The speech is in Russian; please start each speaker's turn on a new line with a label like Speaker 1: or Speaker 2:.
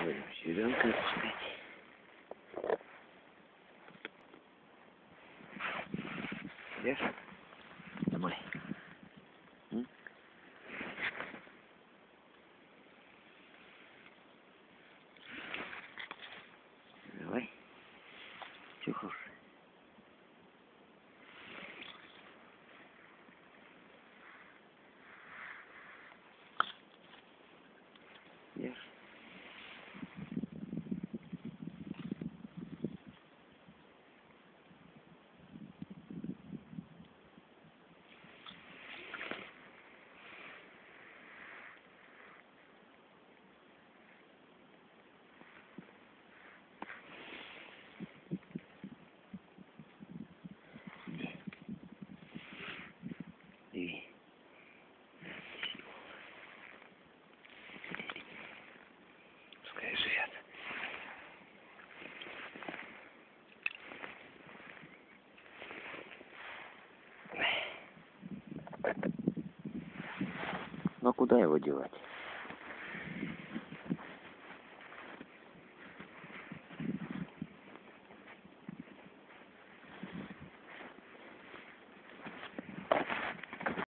Speaker 1: Ребенка не пускайте. Идешь? Домой. М? Давай. Чухал. Ешь. А куда его девать?